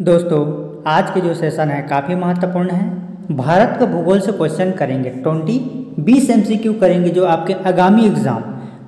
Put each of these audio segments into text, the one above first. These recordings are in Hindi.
दोस्तों, आज के जो सेशन है काफ़ी महत्वपूर्ण है। भारत का भूगोल से क्वेश्चन करेंगे। ट्वेंटी, बीस एमसीक्यू करेंगे जो आपके आगामी एग्ज़ाम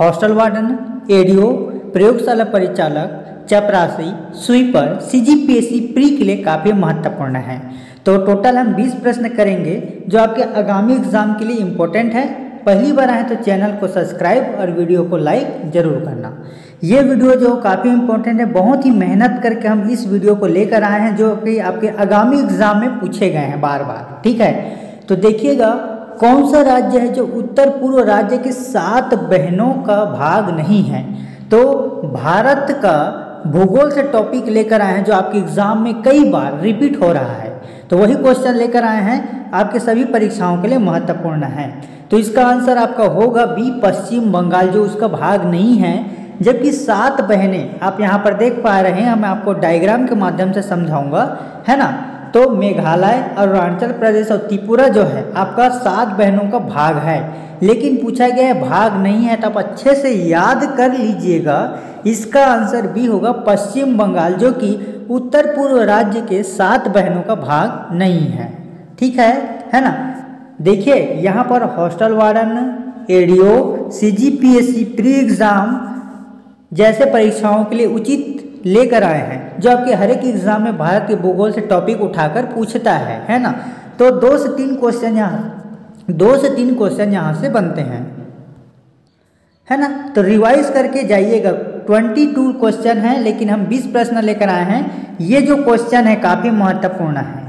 हॉस्टल वार्डन एडीओ प्रयोगशाला परिचालक, चपरासी स्वीपर सीजीपीएससी प्री के लिए काफ़ी महत्वपूर्ण है। तो टोटल हम 20 प्रश्न करेंगे जो आपके आगामी एग्ज़ाम के लिए इम्पोर्टेंट है। पहली बार आए तो चैनल को सब्सक्राइब और वीडियो को लाइक ज़रूर करना। ये वीडियो जो काफ़ी इंपॉर्टेंट है, बहुत ही मेहनत करके हम इस वीडियो को लेकर आए हैं, जो कि आपके आगामी एग्ज़ाम में पूछे गए हैं बार बार ठीक है? तो देखिएगा कौन सा राज्य है जो उत्तर पूर्व राज्य के सात बहनों का भाग नहीं है? तो भारत का भूगोल से टॉपिक लेकर आए हैं, जो आपके एग्ज़ाम में कई बार रिपीट हो रहा है। तो वही क्वेश्चन लेकर आए हैं, आपके सभी परीक्षाओं के लिए महत्वपूर्ण है। तो इसका आंसर आपका होगा बी, पश्चिम बंगाल, जो उसका भाग नहीं है, जबकि सात बहनें, आप यहाँ पर देख पा रहे हैं, मैं आपको डायग्राम के माध्यम से समझाऊँगा, है ना? तो मेघालय, अरुणाचल प्रदेश और त्रिपुरा जो है, आपका सात बहनों का भाग है। लेकिन पूछा गया है, भाग नहीं है तो आप अच्छे से याद कर लीजिएगा, इसका आंसर बी होगा पश्चिम बंगाल, जो कि उत्तर पूर्व राज्य के सात बहनों का भाग नहीं है। ठीक है? है ना? देखिए, यहाँ पर hostel warden, ADO, CGPSC pre exam जैसे परीक्षाओं के लिए उचित लेकर आए हैं, जो आपके हर एक एग्ज़ाम में भारत के भूगोल से टॉपिक उठाकर पूछता है है ना? तो दो से तीन क्वेश्चन यहाँ, दो से तीन क्वेश्चन यहाँ से बनते हैं, है ना? तो रिवाइज करके जाइएगा ट्वेंटी टू क्वेश्चन है, लेकिन हम बीस प्रश्न लेकर आए हैं, ये जो क्वेश्चन है, काफ़ी महत्वपूर्ण है।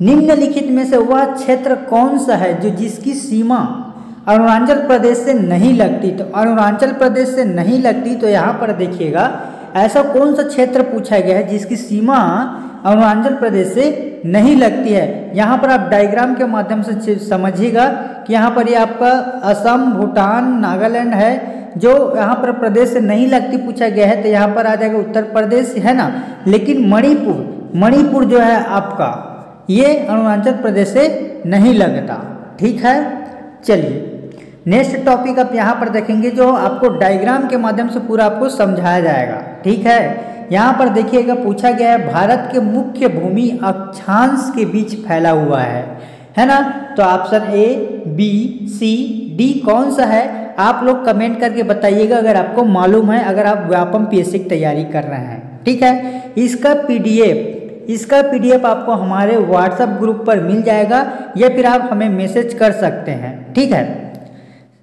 निम्नलिखित में से वह क्षेत्र कौन सा है जो जिसकी सीमा अरुणाचल प्रदेश से नहीं लगती? तो अरुणाचल प्रदेश से नहीं लगती तो यहाँ पर देखिएगा, ऐसा कौन सा क्षेत्र पूछा गया है जिसकी सीमा अरुणाचल प्रदेश से नहीं लगती है? यहाँ पर आप डायग्राम के माध्यम से समझिएगा कि यहाँ पर ये यह आपका असम, भूटान, नागालैंड है, जो यहाँ पर प्रदेश से नहीं लगती पूछा गया है तो यहाँ पर आ जाएगा उत्तर प्रदेश, है ना? लेकिन मणिपुर मणिपुर जो है आपका ये अरुणाचल प्रदेश से नहीं लगता। ठीक है? चलिए नेक्स्ट टॉपिक आप यहाँ पर देखेंगे जो आपको डायग्राम के माध्यम से पूरा आपको समझाया जाएगा। ठीक है? यहाँ पर देखिएगा, पूछा गया है, भारत के मुख्य भूमि अक्षांश के बीच फैला हुआ है। है ना? तो option A B C D कौन सा है? आप लोग कमेंट करके बताइएगा, अगर आपको मालूम है, अगर आप व्यापम पीएससी की तैयारी कर रहे हैं। ठीक है? इसका पीडीएफ इसका पीडीएफ आपको हमारे व्हाट्सएप ग्रुप पर मिल जाएगा, या फिर आप हमें मैसेज कर सकते हैं। ठीक है?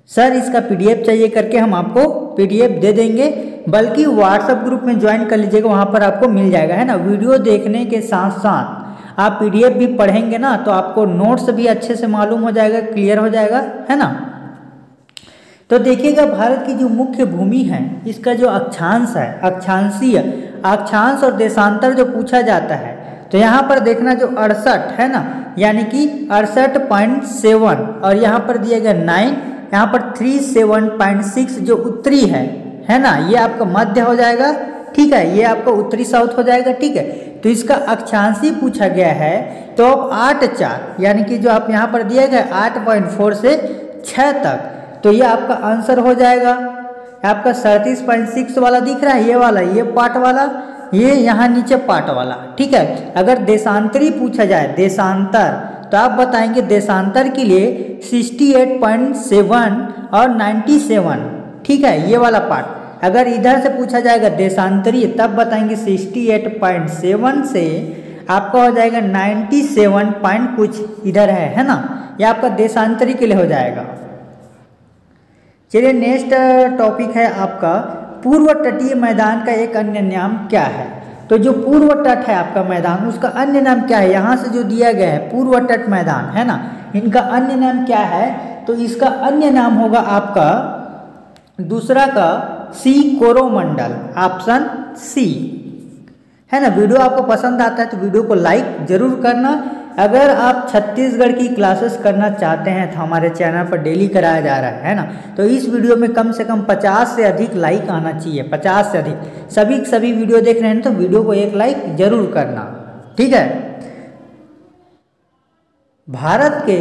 सर, इसका पीडीएफ चाहिए करके हम आपको पीडीएफ दे देंगे, बल्कि व्हाट्सएप ग्रुप में ज्वाइन कर लीजिएगा, वहाँ पर आपको मिल जाएगा, है ना? वीडियो देखने के साथ साथ आप पीडीएफ भी पढ़ेंगे ना तो आपको नोट्स भी अच्छे से मालूम हो जाएगा, क्लियर हो जाएगा, है ना? तो देखिएगा, भारत की जो मुख्य भूमि है, इसका जो अक्षांश है, अक्षांशीय, अक्षांश और देशांतर जो पूछा जाता है तो यहाँ पर देखना जो अड़सठ है ना, यानी कि अड़सठ पॉइंट सेवन, और यहाँ पर दिया गया नाइन, यहाँ पर थ्री सेवन पॉइंट सिक्स जो उत्तरी है है ना, ये आपका मध्य हो जाएगा, ठीक है, ये आपका उत्तरी साउथ हो जाएगा, ठीक है। तो इसका अक्षांशी पूछा गया है तो अब आठ चार, यानी कि जो आप यहाँ पर दिया गया आठ पॉइंट फोर से छः तक तो ये आपका आंसर हो जाएगा। आपका सैंतीस पॉइंट सिक्स वाला दिख रहा है, ये वाला, ये पार्ट वाला ये यहाँ नीचे पार्ट वाला, ठीक है? अगर देशांतरी पूछा जाए, देशांतर तो आप बताएँगे देशांतर के लिए 68.7 और 97 ठीक है? ये वाला पार्ट। अगर इधर से पूछा जाएगा देशांतरीय तब बताएँगे 68.7 से आपका हो जाएगा 97 पॉइंट कुछ इधर है है ना? ये आपका देशांतरी के लिए हो जाएगा। चलिए नेक्स्ट टॉपिक है आपका पूर्व तटीय मैदान का एक अन्य नाम क्या है? तो जो पूर्व तट है आपका मैदान, उसका अन्य नाम क्या है? यहाँ से जो दिया गया है, पूर्व तट मैदान, है ना? इनका अन्य नाम क्या है? तो इसका अन्य नाम होगा आपका, दूसरा का सी कोरोमंडल, ऑप्शन सी। है ना? वीडियो आपको पसंद आता है तो वीडियो को लाइक ज़रूर करना अगर आप छत्तीसगढ़ की क्लासेस करना चाहते हैं तो हमारे चैनल पर डेली कराया जा रहा है ना? तो इस वीडियो में कम से कम 50 से अधिक लाइक आना चाहिए 50 से अधिक। सभी सभी वीडियो देख रहे हैं तो वीडियो को एक लाइक ज़रूर करना, ठीक है? भारत के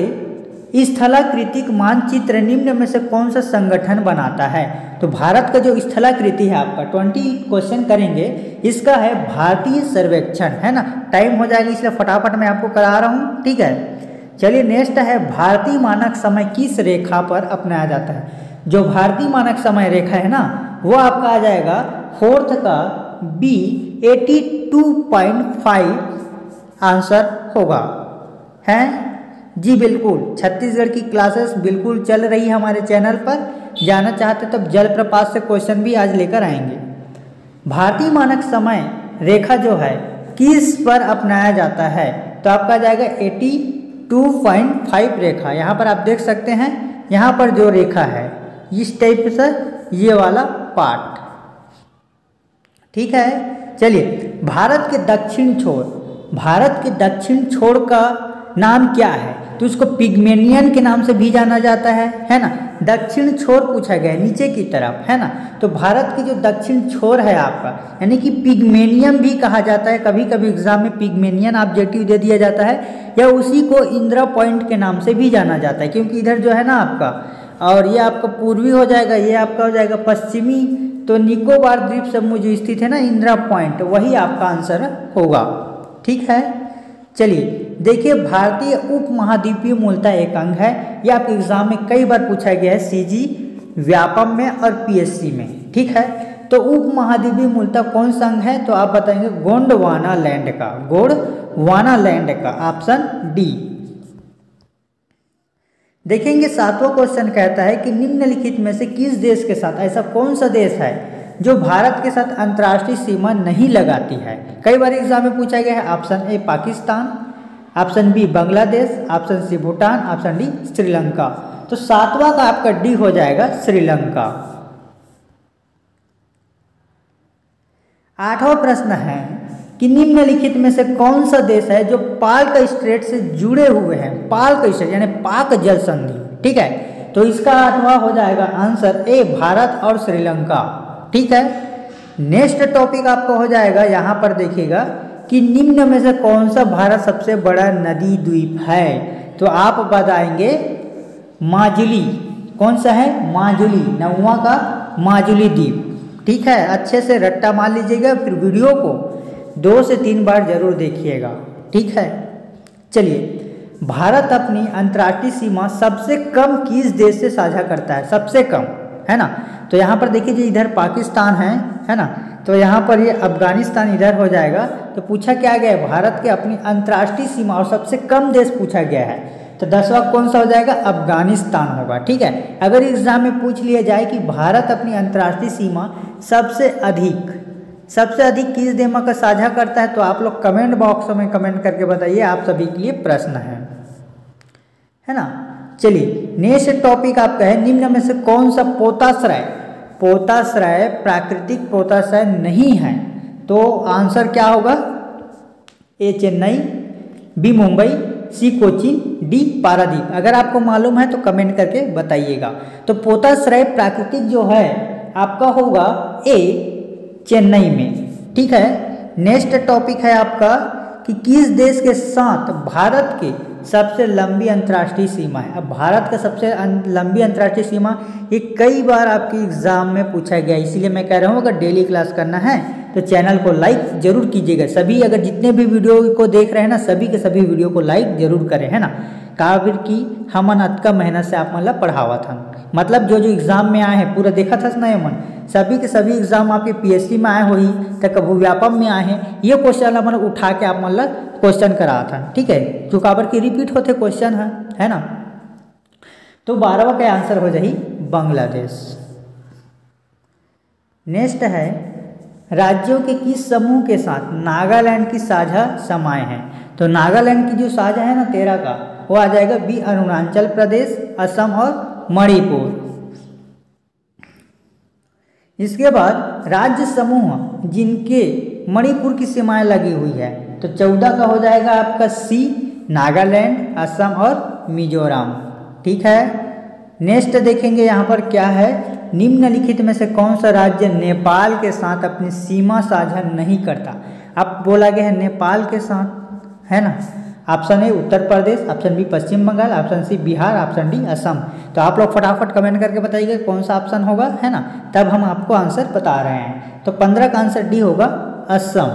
स्थलाकृतिक मानचित्र निम्न में से कौन सा संगठन बनाता है? तो भारत का जो स्थलाकृति है, आपका ट्वेंटी क्वेश्चन करेंगे। इसका है भारतीय सर्वेक्षण, है ना? टाइम हो जाएगा, इसलिए फटाफट मैं आपको करा रहा हूँ, ठीक है? चलिए नेक्स्ट है, भारतीय मानक समय किस रेखा पर अपनाया जाता है? जो भारतीय मानक समय रेखा है ना, वो आपका आ जाएगा फोर्थ का B eighty two point five answer होगा। है? जी बिल्कुल, छत्तीसगढ़ की क्लासेस बिल्कुल चल रही है हमारे चैनल पर। जाना चाहते तब जलप्रपात से क्वेश्चन भी आज लेकर आएँगे। भारतीय मानक समय रेखा जो है, किस पर अपनाया जाता है? तो आपका जाएगा एटी टू पॉइंट फाइव रेखा। यहाँ पर आप देख सकते हैं, यहाँ पर जो रेखा है, इस टाइप से ये वाला पार्ट ठीक है? चलिए, भारत के दक्षिण छोर। भारत के दक्षिण छोर का नाम क्या है? तो उसको पिगमेनियन के नाम से भी जाना जाता है है ना? दक्षिण छोर पूछा गया, नीचे की तरफ़, है ना? तो भारत की जो दक्षिण छोर है आपका, यानी कि पिगमेनियम भी कहा जाता है कभी कभी एग्ज़ाम में पिगमेनियन ऑब्जेक्टिव दे दिया जाता है, या उसी को इंदिरा पॉइंट के नाम से भी जाना जाता है, क्योंकि इधर जो है ना आपका, और ये आपका पूर्वी हो जाएगा, ये आपका हो जाएगा पश्चिमी तो निकोबार द्वीप समूह जो स्थित है ना इंदिरा पॉइंट वही आपका आंसर होगा, ठीक है? चलिए देखिए, भारतीय उप महाद्वीपीय मूलता एक अंग है। ये आपके एग्ज़ाम में कई बार पूछा गया है सीजी व्यापम में और पीएससी में, ठीक है? तो उप महाद्वीपीय मूलता कौन सा अंग है? तो आप बताएँगे, गोंडवाना लैंड का, गोंडवाना लैंड का, ऑप्शन डी देखेंगे, सातवां क्वेश्चन कहता है कि निम्नलिखित में से किस देश के साथ, ऐसा कौन सा देश है जो भारत के साथ अंतर्राष्ट्रीय सीमा नहीं लगाती है? कई बार एग्ज़ाम में पूछा गया है, option A Pakistan option B Bangladesh, option C Bhutan, option D Sri Lanka. तो सातवां का आपका डी हो जाएगा श्रीलंका। आठवां प्रश्न है कि निम्नलिखित में से कौन सा देश है जो पाल्क स्ट्रेट से जुड़े हुए हैं? पाल्क स्ट्रेट, यानी पाक जल संधि। ठीक है? तो इसका आठवां हो जाएगा आंसर ए, भारत और श्रीलंका। ठीक है? नेक्स्ट टॉपिक आपका हो जाएगा, यहाँ पर देखिएगा। कि निम्न में से कौन सा भारत सबसे बड़ा नदी द्वीप है? तो आप बताएँगे माजुली। कौन सा है? माजुली। नौवा का माजुली द्वीप। ठीक है? अच्छे से रट्टा मार लीजिएगा फिर वीडियो को। दो से तीन बार ज़रूर देखिएगा। ठीक है? चलिए। भारत अपनी अंतर्राष्ट्रीय सीमा सबसे कम किस देश से साझा करता है? सबसे कम। है ना? तो यहाँ पर देखिए इधर पाकिस्तान है है ना? तो यहाँ पर ये अफ़गानिस्तान इधर हो जाएगा। तो पूछा क्या गया है? भारत के अपनी अंतर्राष्ट्रीय सीमा और सबसे कम देश पूछा गया है। तो दसवा कौन सा हो जाएगा? अफ़गानिस्तान होगा, ठीक है? अगर एग्ज़ाम में पूछ लिया जाए कि भारत अपनी अंतर्राष्ट्रीय सीमा सबसे अधिक सबसे अधिक किस देश का साझा करता है तो आप लोग कमेंट बॉक्स में कमेंट करके बताइए, आप सभी के लिए प्रश्न है। है ना? चलिए, नेक्स्ट टॉपिक आपका है, निम्न में से कौन सा पोताश्रय पोताश्रय, प्राकृतिक पोताश्रय नहीं है तो आंसर क्या होगा? A Chennai, B Mumbai, C Cochin, D Paradip. अगर आपको मालूम है तो कमेंट करके बताइएगा। तो पोताश्रय प्राकृतिक जो है, आपका होगा ए चेन्नई में। ठीक है? नेक्स्ट टॉपिक है आपका कि किस देश के साथ भारत की सबसे लंबी अंतर्राष्ट्रीय सीमा है? अब भारत का सबसे लंबी अंतर्राष्ट्रीय सीमा ये कई बार आपकी एग्ज़ाम में पूछा गया, इसलिए मैं कह रहा हूँ, अगर डेली क्लास करना है तो चैनल को लाइक ज़रूर कीजिएगा। सभी अगर जितने भी वीडियो को देख रहे हैं ना, सभी के सभी वीडियो को लाइक ज़रूर करें, है ना? काबिर की हमन अतका मेहनत से आप मतलब पढ़ावा था मतलब जो जो एग्ज़ाम में आए हैं, पूरा देखा था ना मन? सभी के सभी एग्ज़ाम आपके पीएससी में आए हो ही तो कभी व्यापम में आए हैं, ये क्वेश्चन मतलब उठा के आप मतलब क्वेश्चन करा था ठीक है? जो काबर की रिपीट होते क्वेश्चन है है ना? तो बारहवा का आंसर हो जाही बांग्लादेश। नेक्स्ट है, राज्यों के किस समूह के साथ नागालैंड की साझा समाए हैं? तो नागालैंड की जो साझा है ना, तेरह का वो आ जाएगा बी, अरुणाचल प्रदेश, असम और मणिपुर। इसके बाद राज्य समूह जिनके मणिपुर की सीमाएँ लगी हुई है तो चौदह का हो जाएगा आपका सी, नागालैंड, असम और मिजोरम। ठीक है? नेक्स्ट देखेंगे यहाँ पर क्या है। निम्नलिखित में से कौन सा राज्य नेपाल के साथ अपनी सीमा साझा नहीं करता? अब बोला गया है नेपाल के साथ, है ना? Option A Uttar Pradesh, option B Paschim Bangal, option C Bihar, option D Assam. तो आप लोग फटाफट कमेंट करके बताइए कौन सा ऑप्शन होगा, है ना? तब हम आपको आंसर बता रहे हैं। तो पंद्रह का आंसर डी होगा असम।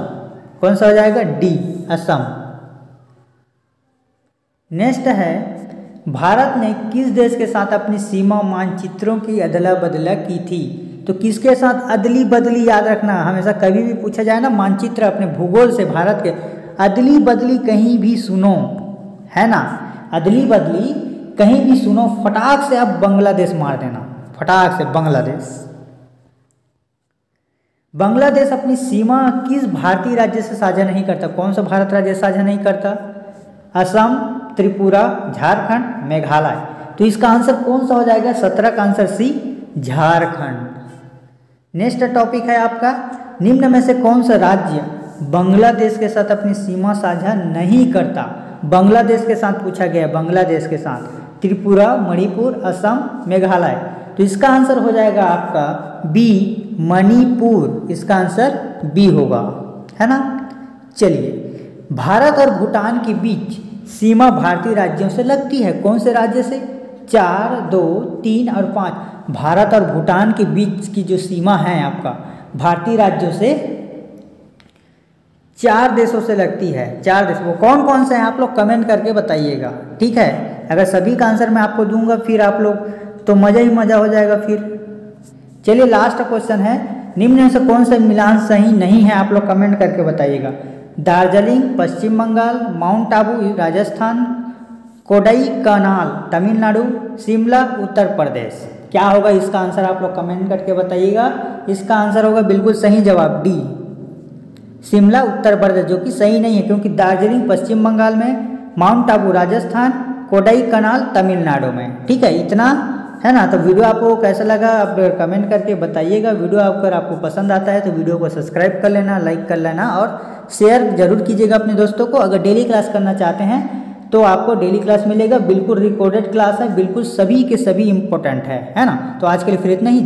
कौन सा हो जाएगा? डी असम। नेक्स्ट है, भारत ने किस देश के साथ अपनी सीमा मानचित्रों की अदला बदला की थी? तो किसके साथ अदली बदली याद रखना? हमेशा कभी भी पूछा जाए ना, मानचित्र अपने भूगोल से भारत के अदली बदली कहीं भी सुनो, है ना? अदली बदली कहीं भी सुनो, फटाक से अब बांग्लादेश मार देना, फटाक से बांग्लादेश। बांग्लादेश अपनी सीमा किस भारतीय राज्य से साझा नहीं करता? कौन सा भारत राज्य साझा नहीं करता? असम, त्रिपुरा, झारखंड, मेघालय। तो इसका आंसर कौन सा हो जाएगा? सत्रह का answer C, Jharkhand. Next topic है आपका, निम्न में से कौन सा राज्य बांग्लादेश के साथ अपनी सीमा साझा नहीं करता। बांग्लादेश के साथ पूछा गया, बांग्लादेश के साथ। त्रिपुरा, मणिपुर, असम, मेघालय। तो इसका आंसर हो जाएगा आपका बी, मणिपुर। इसका आंसर बी होगा, है ना? चलिए, भारत और भूटान के बीच सीमा भारतीय राज्यों से लगती है। कौन से राज्य से? चार, दो, तीन और पाँच। भारत और भूटान के बीच की जो सीमा है आपका, भारतीय राज्यों से चार देशों से लगती है, चार देश। वो कौन कौन से हैं, आप लोग कमेंट करके बताइएगा, ठीक है? अगर सभी का आंसर मैं आपको दूँगा फिर आप लोग तो मज़ा ही मज़ा हो जाएगा फिर। चलिए लास्ट क्वेश्चन है, निम्न से कौन सा मिलान सही नहीं है, आप लोग कमेंट करके बताइएगा। दार्जिलिंग, पश्चिम बंगाल, माउंट आबू, राजस्थान कोडई कनाल तमिलनाडु, शिमला, उत्तर प्रदेश। क्या होगा इसका आंसर आप लोग कमेंट करके बताइएगा। इसका आंसर होगा बिल्कुल सही जवाब डी शिमला, उत्तर प्रदेश, जो कि सही नहीं है, क्योंकि दार्जिलिंग, पश्चिम बंगाल में, माउंट आबू, राजस्थान, कोडई कनाल, तमिलनाडु में। ठीक है, इतना है ना? तो वीडियो आपको कैसा लगा, आप कमेंट करके बताइएगा। वीडियो अगर आपको पसंद आता है तो वीडियो को सब्सक्राइब कर लेना, लाइक कर लेना, और शेयर ज़रूर कीजिएगा अपने दोस्तों को। अगर डेली क्लास करना चाहते हैं तो आपको डेली क्लास मिलेगा। बिल्कुल रिकॉर्डेड क्लास है, बिल्कुल सभी के सभी इंपॉर्टेंट है है ना? तो आज के लिए फिर इतना ही।